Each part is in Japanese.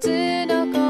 風に変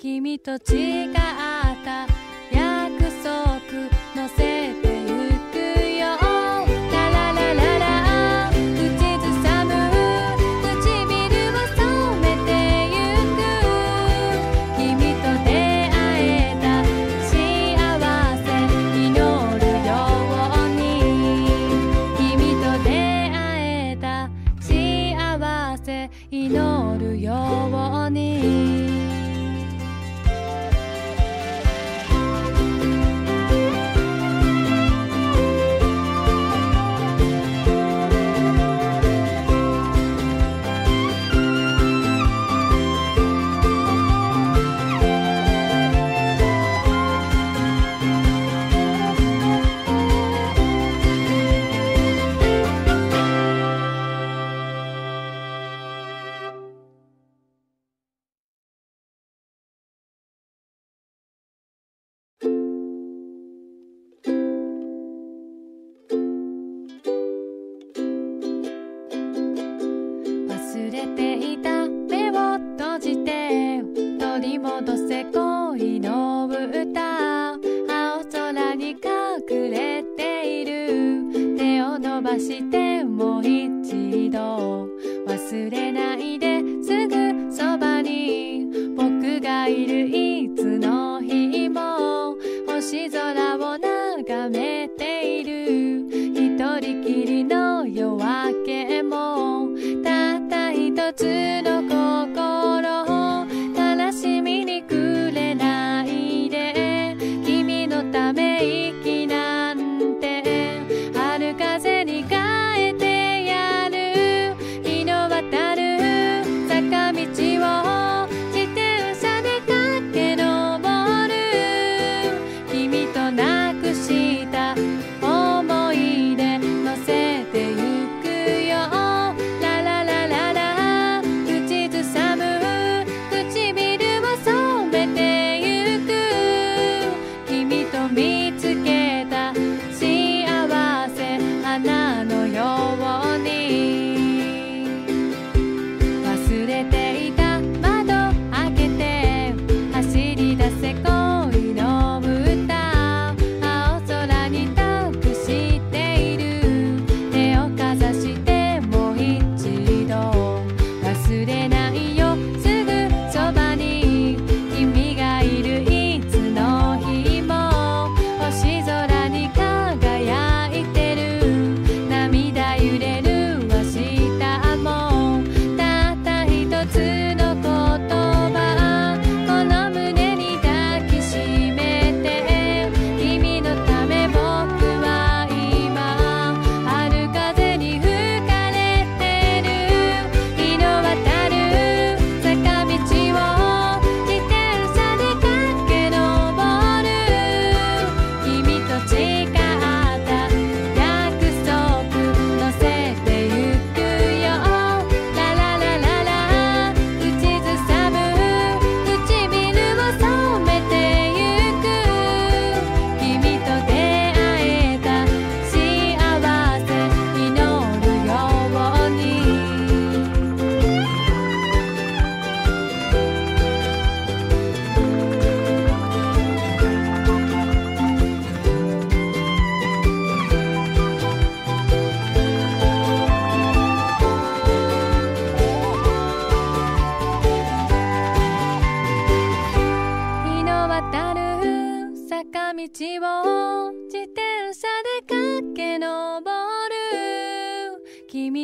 君と違った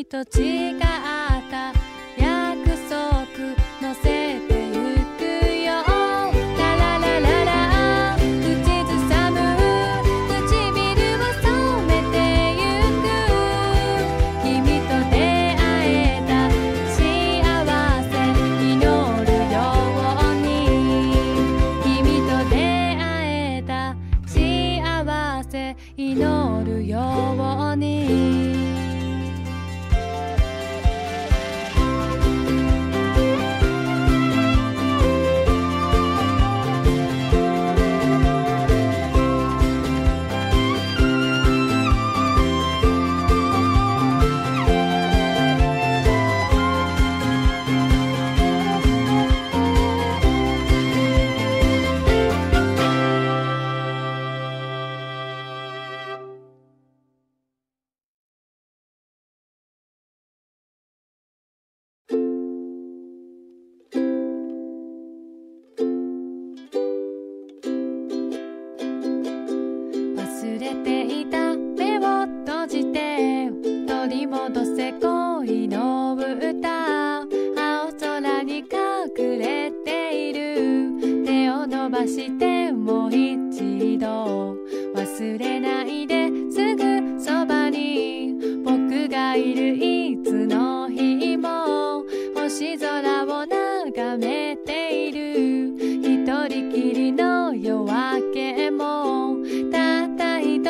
と違う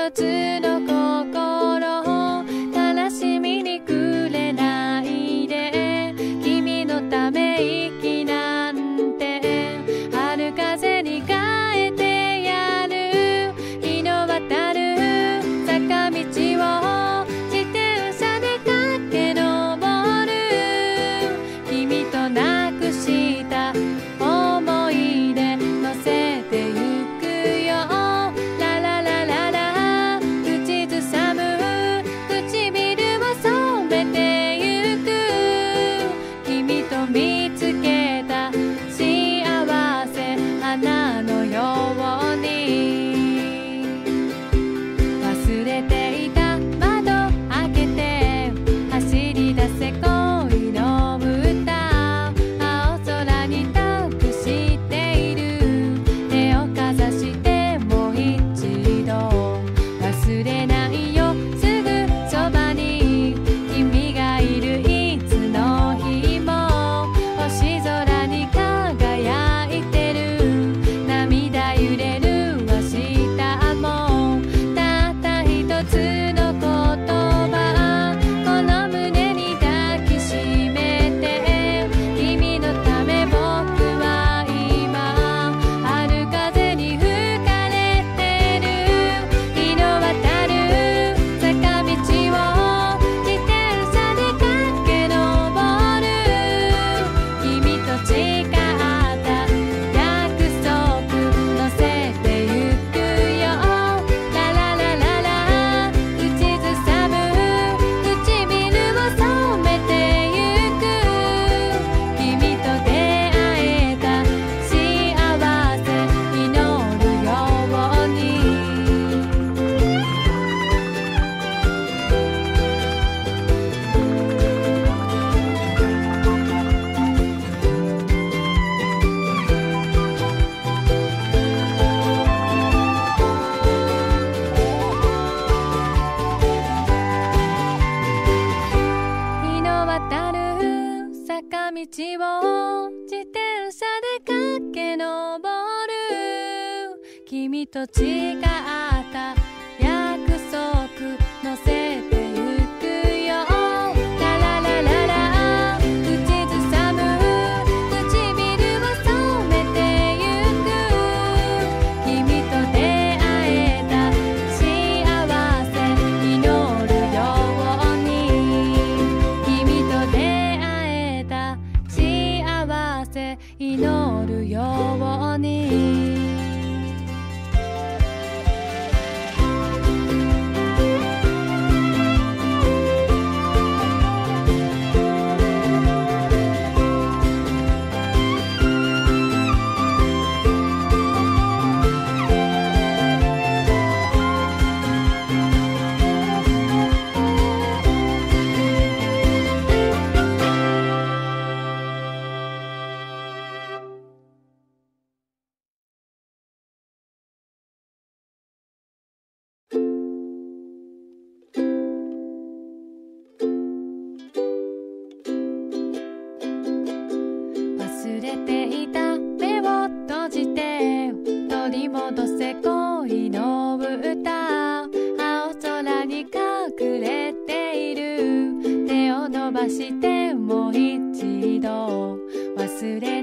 っ忘れ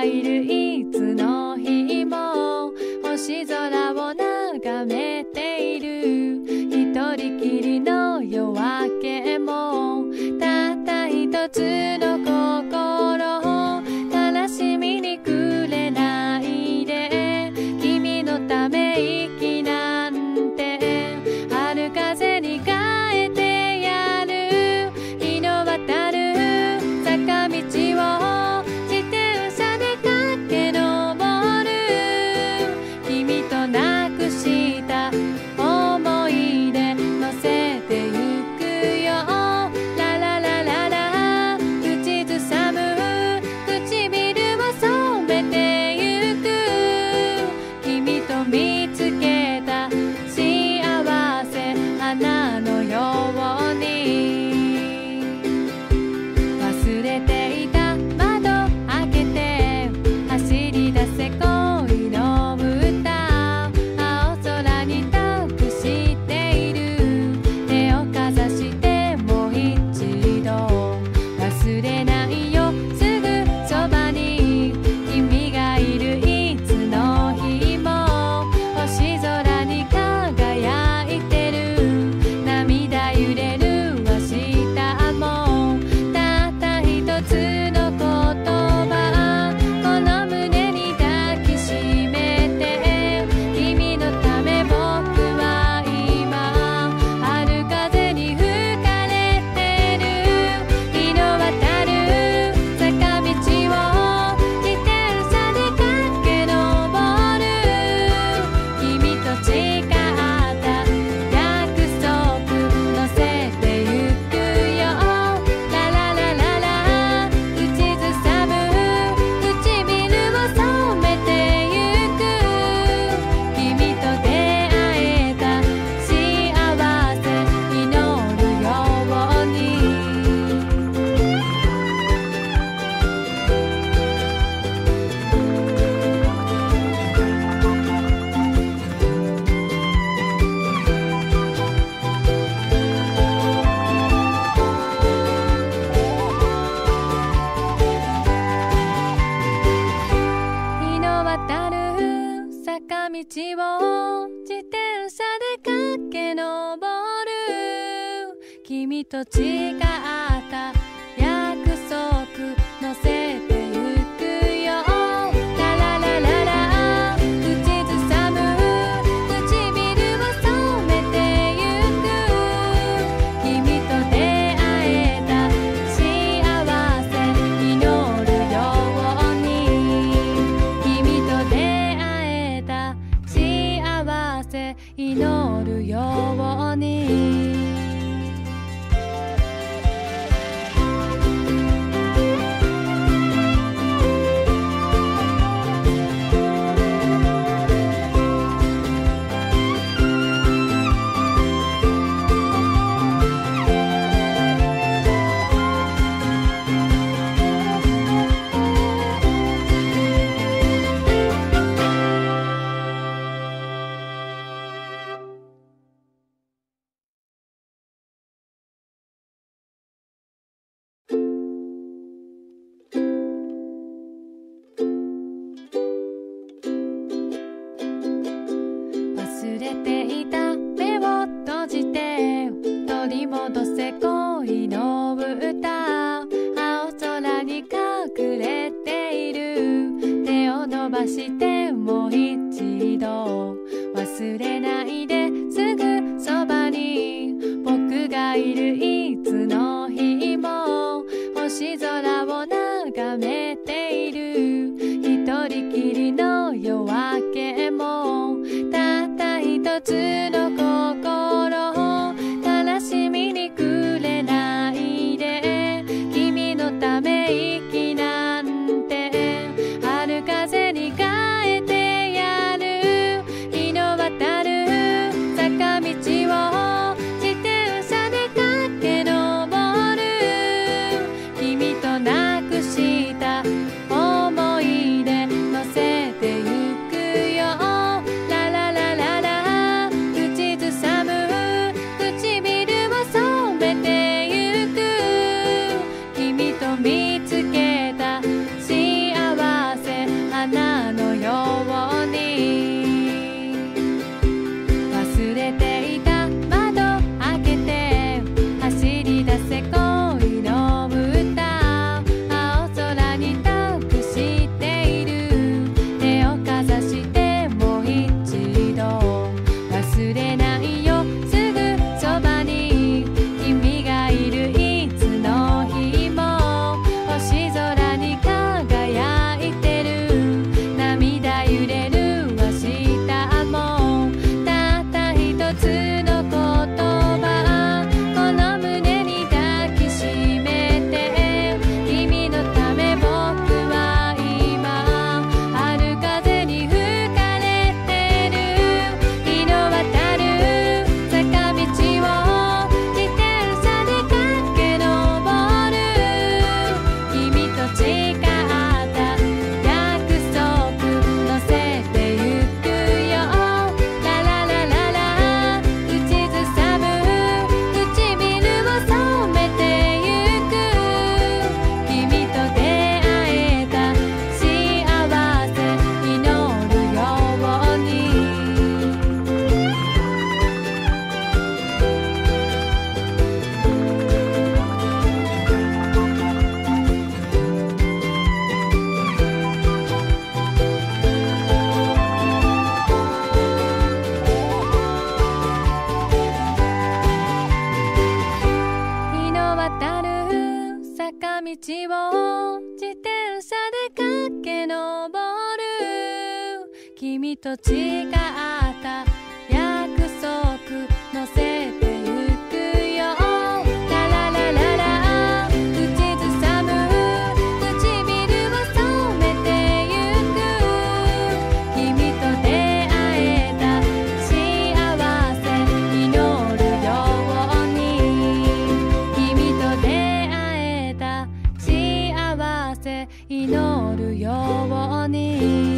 がいると違った約束のせてゆくよ。ラララララ口ずさむ。唇を染めてゆく。君と出会えた幸せ祈るように。君と出会えた幸せ祈るように。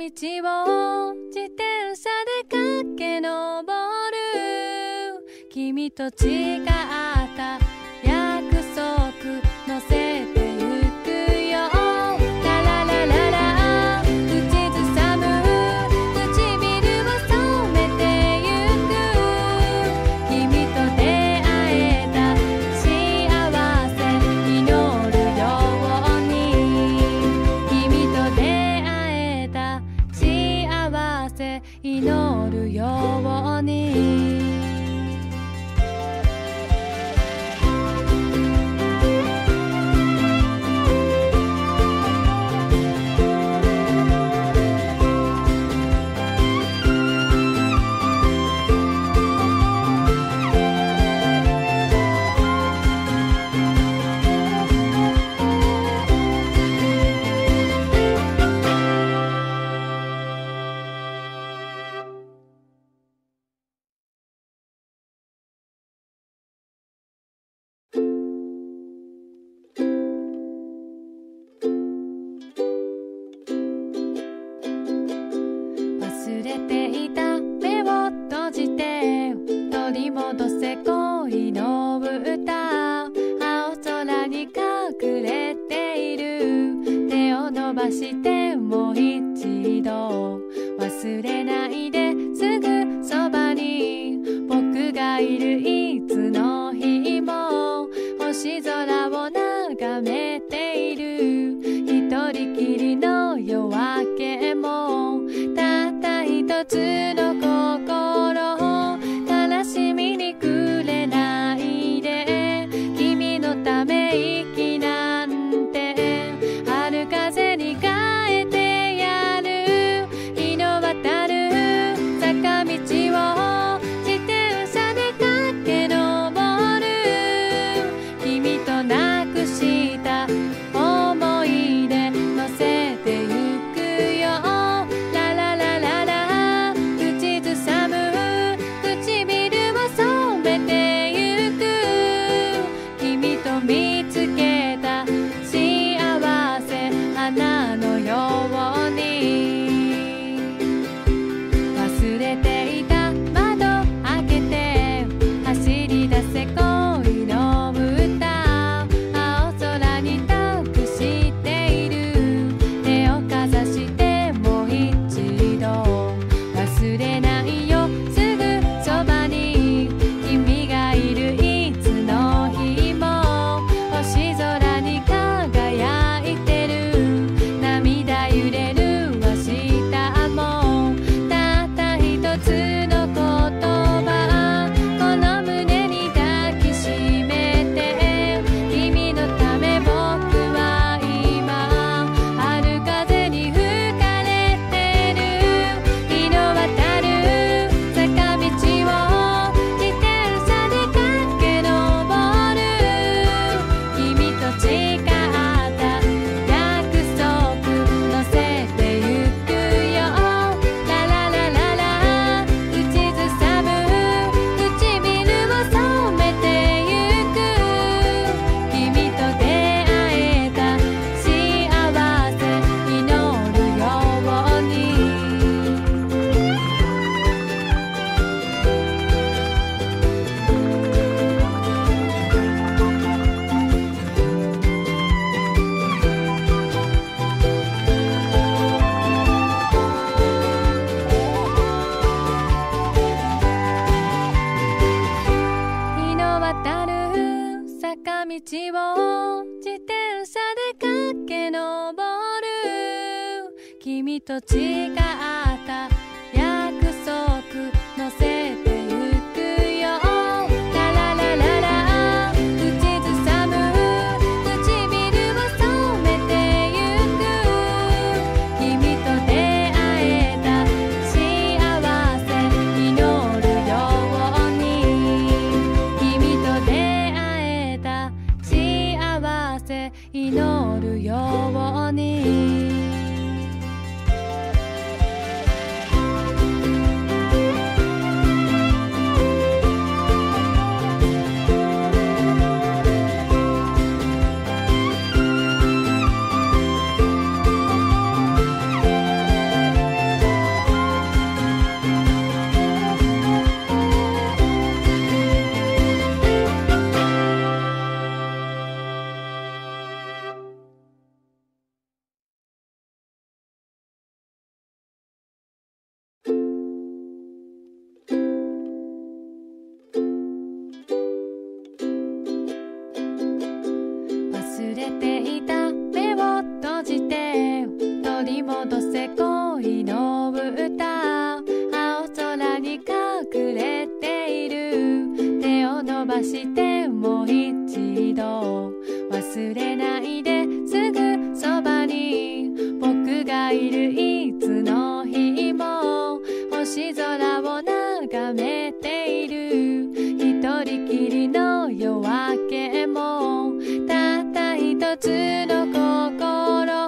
道を自転車で駆け上る。君と違ったと違う空を眺めている。一人きりの夜明けもたった一つの心。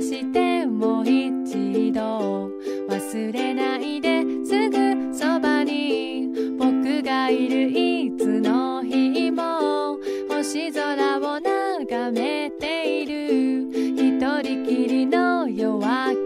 してもう一度忘れないですぐそばに僕がいるいつの日も星空を眺めている。一人きりの夜明け